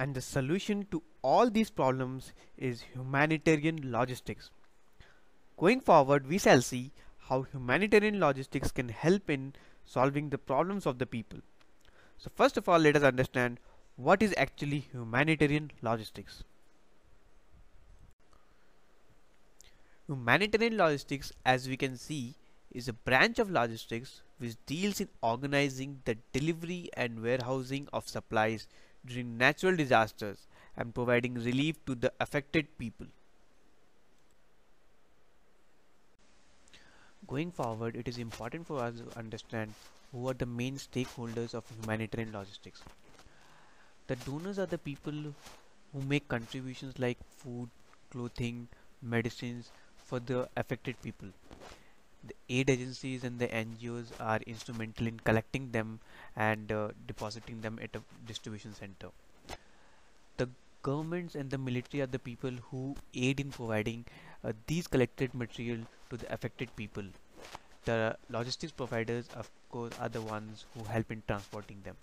and the solution to all these problems is humanitarian logistics. Going forward, we shall see how humanitarian logistics can help in solving the problems of the people. So first of all, let us understand what is actually humanitarian logistics. Humanitarian logistics, as we can see, is a branch of logistics which deals in organizing the delivery and warehousing of supplies during natural disasters and providing relief to the affected people. Going forward, it is important for us to understand who are the main stakeholders of humanitarian logistics. The donors are the people who make contributions like food, clothing, medicines for the affected people. The aid agencies and the NGOs are instrumental in collecting them and uh, depositing them at a distribution center. The governments and the military are the people who aid in providing uh, these collected material to the affected people. The logistics providers of course are the ones who help in transporting them.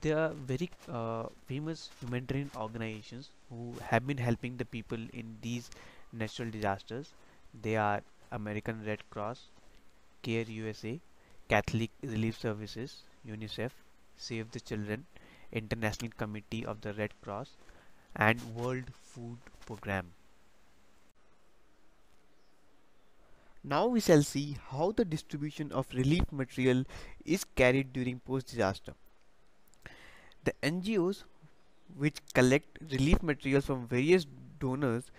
There are very uh, famous humanitarian organizations who have been helping the people in these natural disasters. They are American Red Cross, Care USA, Catholic Relief Services, UNICEF, Save the Children, International Committee of the Red Cross, and World Food Programme. Now we shall see how the distribution of relief material is carried during post-disaster. The NGOs which collect relief materials from various donors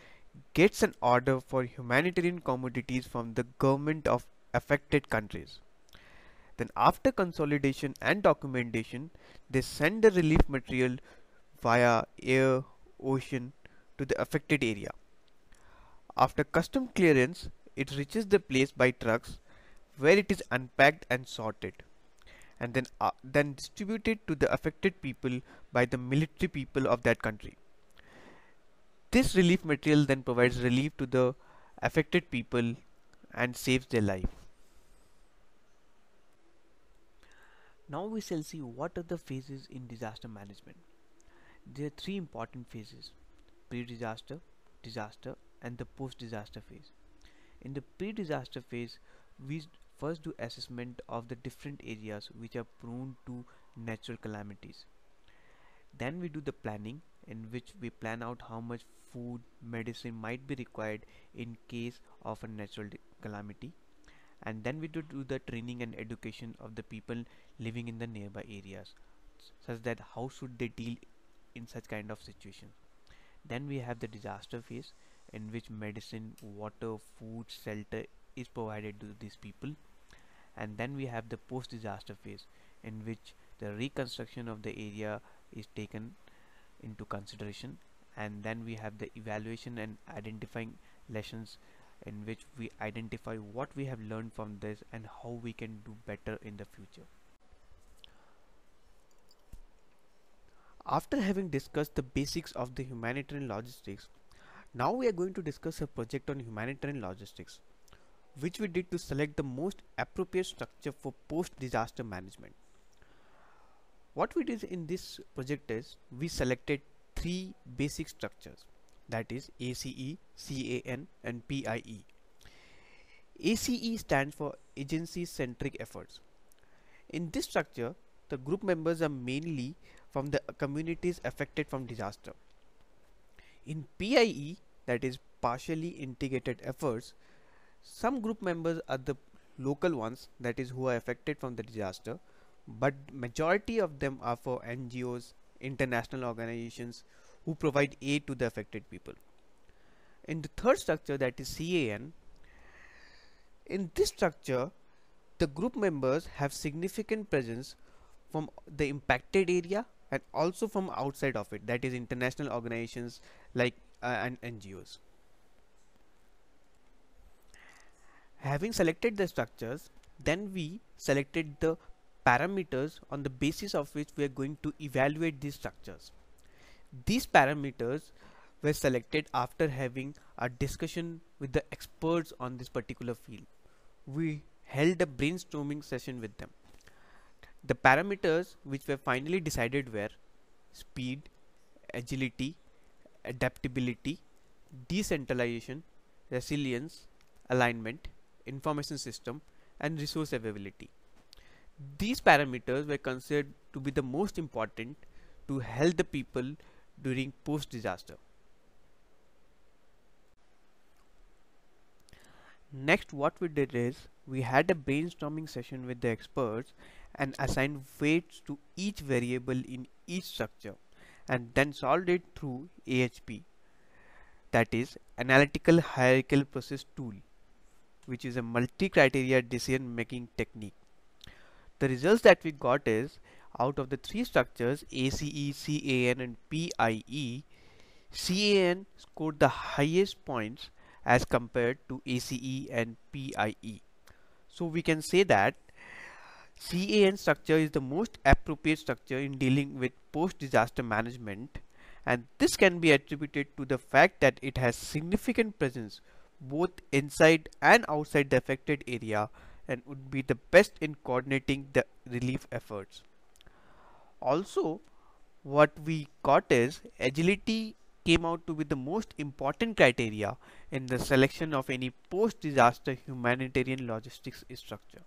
gets an order for humanitarian commodities from the government of affected countries. Then after consolidation and documentation, they send the relief material via air, ocean to the affected area. After custom clearance, it reaches the place by trucks where it is unpacked and sorted and then uh, then distributed to the affected people by the military people of that country. This relief material then provides relief to the affected people and saves their life. Now we shall see what are the phases in disaster management. There are three important phases pre-disaster, disaster and the post-disaster phase. In the pre-disaster phase, we first do assessment of the different areas which are prone to natural calamities. Then we do the planning in which we plan out how much food, medicine might be required in case of a natural calamity. And then we do, do the training and education of the people living in the nearby areas such that how should they deal in such kind of situation. Then we have the disaster phase in which medicine, water, food, shelter is provided to these people and then we have the post disaster phase in which the reconstruction of the area is taken into consideration and then we have the evaluation and identifying lessons in which we identify what we have learned from this and how we can do better in the future. After having discussed the basics of the humanitarian logistics, now we are going to discuss a project on humanitarian logistics, which we did to select the most appropriate structure for post-disaster management. What we did in this project is we selected three basic structures that is ACE, CAN and PIE. ACE stands for Agency Centric Efforts. In this structure, the group members are mainly from the communities affected from disaster. In PIE, that is partially integrated efforts, some group members are the local ones, that is who are affected from the disaster, but majority of them are for NGOs, international organizations who provide aid to the affected people. In the third structure, that is CAN, in this structure, the group members have significant presence from the impacted area and also from outside of it that is international organizations like uh, and NGOs. Having selected the structures then we selected the parameters on the basis of which we are going to evaluate these structures. These parameters were selected after having a discussion with the experts on this particular field. We held a brainstorming session with them. The parameters which were finally decided were speed, agility, adaptability, decentralization, resilience, alignment, information system and resource availability. These parameters were considered to be the most important to help the people during post disaster. Next what we did is we had a brainstorming session with the experts and assigned weights to each variable in each structure and then solved it through AHP that is analytical hierarchical process tool which is a multi-criteria decision making technique. The results that we got is out of the three structures ACE, CAN and PIE CAN scored the highest points as compared to ACE and PIE. So we can say that CAN structure is the most appropriate structure in dealing with post-disaster management and this can be attributed to the fact that it has significant presence both inside and outside the affected area and would be the best in coordinating the relief efforts. Also what we got is agility came out to be the most important criteria in the selection of any post-disaster humanitarian logistics structure.